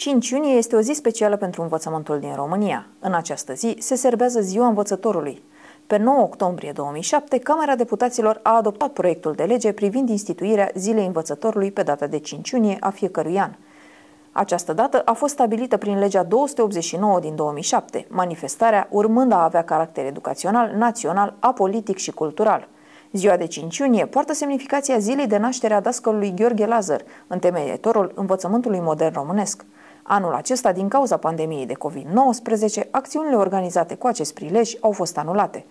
5 iunie este o zi specială pentru învățământul din România. În această zi se serbează Ziua Învățătorului. Pe 9 octombrie 2007, Camera Deputaților a adoptat proiectul de lege privind instituirea Zilei Învățătorului pe data de 5 iunie a fiecărui an. Această dată a fost stabilită prin legea 289 din 2007, manifestarea urmând a avea caracter educațional, național, apolitic și cultural. Ziua de 5 iunie poartă semnificația zilei de naștere a dascălului Gheorghe Lazar, întemeietorul învățământului modern românesc. Anul acesta, din cauza pandemiei de COVID-19, acțiunile organizate cu acest prilej au fost anulate.